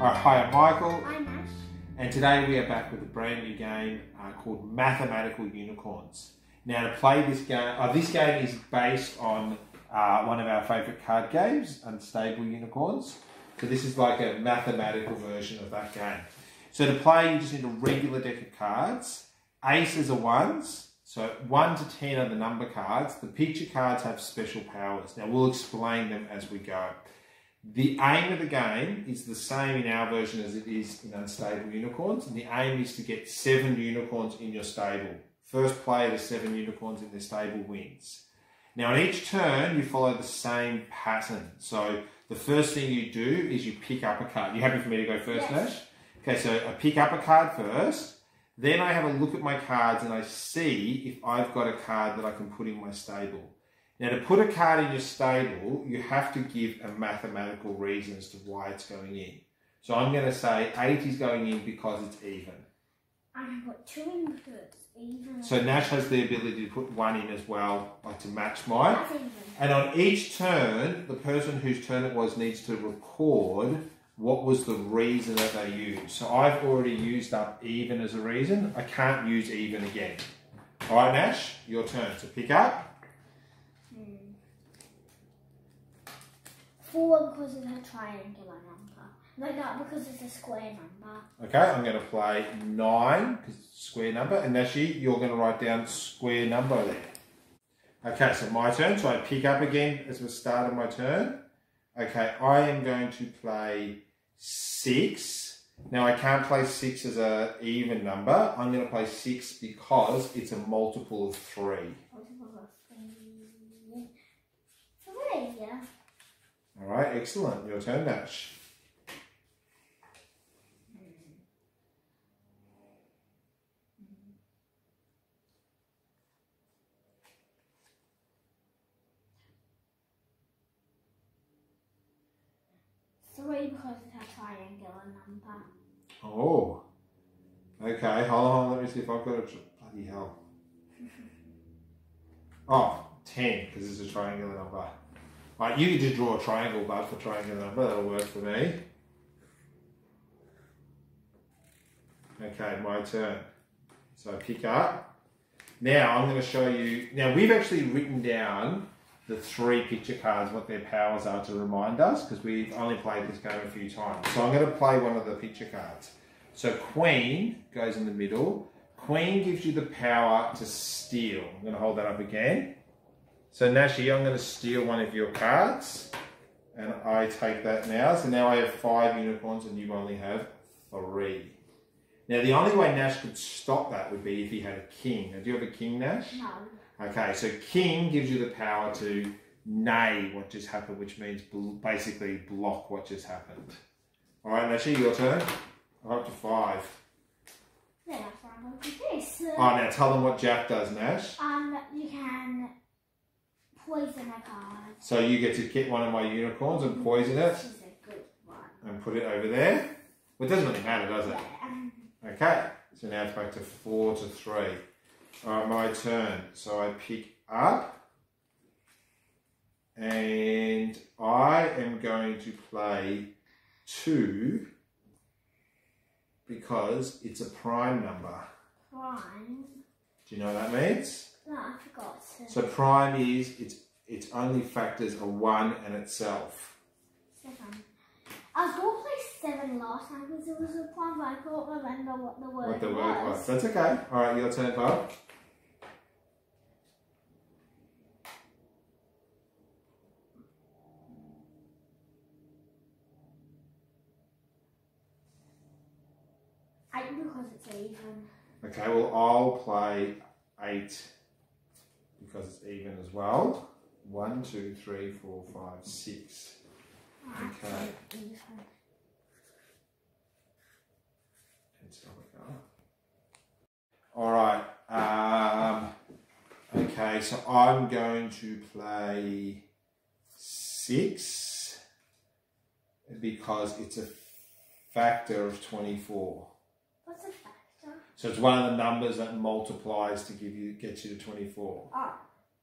Alright, hi, I'm Michael, I'm Nash. and today we are back with a brand new game uh, called Mathematical Unicorns. Now, to play this game, uh, this game is based on uh, one of our favourite card games, Unstable Unicorns. So, this is like a mathematical version of that game. So, to play, you just need a regular deck of cards. Aces are ones, so 1 to 10 are the number cards. The picture cards have special powers. Now, we'll explain them as we go. The aim of the game is the same in our version as it is in Unstable Unicorns, and the aim is to get seven unicorns in your stable. First player to seven unicorns in their stable wins. Now, on each turn, you follow the same pattern. So, the first thing you do is you pick up a card. You happy for me to go first, Yes. Nash? Okay, so I pick up a card first. Then I have a look at my cards and I see if I've got a card that I can put in my stable. Now, to put a card in your stable, you have to give a mathematical reason as to why it's going in. So I'm going to say 8 is going in because it's even. I have got two inputs, even. So Nash has the ability to put one in as well, like to match mine. That's even. And on each turn, the person whose turn it was needs to record what was the reason that they used. So I've already used up even as a reason. I can't use even again. All right, Nash, your turn. So pick up. Four because it's a triangular number. No, not because it's a square number. Okay, I'm going to play nine because it's a square number, and Nashi, you're going to write down square number there. Okay, so my turn. So I pick up again as the start of my turn. Okay, I am going to play six. Now I can't play six as a even number. I'm going to play six because it's a multiple of three. Multiple of three. Three, yeah. All right, excellent. Your turn, Nash. Three because it's a triangular number. Oh. Okay, hold on, let me see if I've got a bloody hell. Oh, 10, because it's a triangular number. Right, you just draw a triangle, bud, for triangle number. That'll work for me. Okay, my turn. So pick up. Now I'm going to show you. Now we've actually written down the three picture cards, what their powers are to remind us, because we've only played this game a few times. So I'm going to play one of the picture cards. So Queen goes in the middle. Queen gives you the power to steal. I'm going to hold that up again. So Nashi, I'm going to steal one of your cards. And I take that now. So now I have five unicorns and you only have three. Now the only way Nash could stop that would be if he had a king. Now, do you have a king, Nash? No. Okay, so king gives you the power to nay what just happened, which means bl- basically block what just happened. All right, Nashi, your turn. I'm up to five. Then I found out this. Oh, now tell them what Jack does, Nash. Um, poison a card. So you get to get one of my unicorns and poison it This is a good one. and put it over there. Well, it doesn't really matter, does it? Yeah. Okay, so now it's back to four to three. All right, my turn. So I pick up and I am going to play two because it's a prime number. Prime. Do you know what that means? No, I forgot. to- So prime is its its only factors are one and itself. Seven. I was going to play seven last time because it was a prime, but I can't remember what the word What the was. word was. That's okay. All right, your turn, Bob. Eight because it's even. Okay, well, I'll play eight because it's even as well. One, two, three, four, five, six. Okay. All right. Um, okay, so I'm going to play six because it's a factor of 24. What's a factor? So it's one of the numbers that multiplies to give you get you to 24. Oh,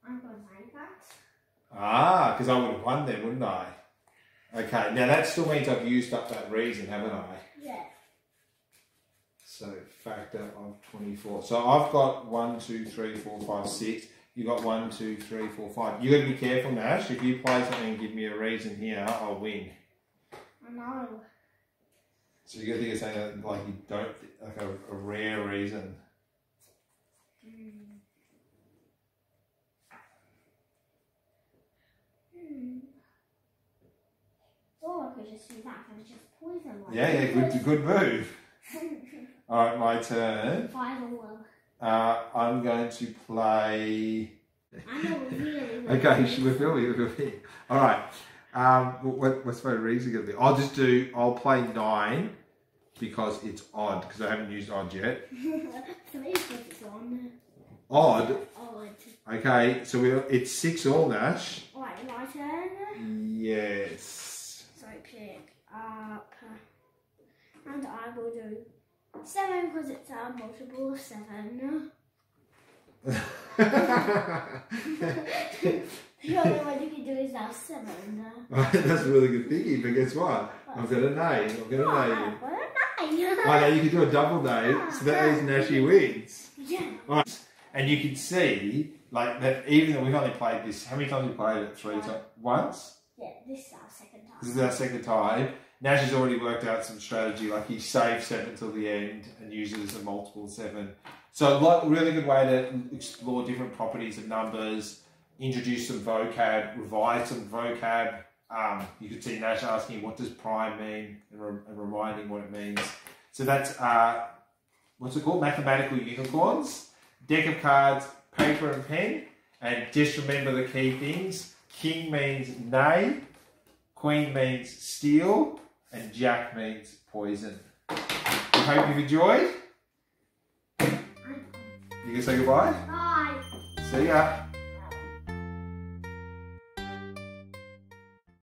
I'm going to that. Ah, because I would have won then, wouldn't I? Okay, now that still means I've used up that reason, haven't I? Yeah. So factor of 24. So I've got one, two, three, four, five, six. You've got one, two, three, four, five. You got to be careful, Nash. If you play something and give me a reason here, I'll win. I know. So you got to think of something that, like you don't, like a, a rare reason. Hmm. Hmm. Or I could just do that and just poison one. Yeah, yeah, good, good move. All right, my turn. One. Uh, I'm going to play. I know really. Okay, should we feel it? All right. Um, what, what's my reason going to be? I'll just do. I'll play nine because it's odd because I haven't used odd yet. Three because it's on. Odd. Oh, Okay, so we it's six all Nash. Alright, my turn. Yes. So pick up. And I will do seven because it's a multiple of seven. The only one you can do is now seven. That's really good thinking, but guess what? I've got a name. I've got Oh, a name. I've a nine. Oh, I know you can do a double name, ah, so that means Nashy wins. Yeah. Right. And you can see, like, that even though we've only played this, how many times have we played it? Three times? Once? Yeah, this is our second time. This is our second time. Nash has already worked out some strategy, like he saves seven till the end and uses a multiple seven. So, like, really good way to explore different properties of numbers, introduce some vocab, revise some vocab. Um, you could see Nash asking, "What does prime mean?" and, re- and reminding what it means. So that's uh, what's it called? Mathematical unicorns. Deck of cards, paper and pen, and just remember the key things. King means nay, Queen means steal, and Jack means poison. I hope you've enjoyed. You can say goodbye. Bye. See ya.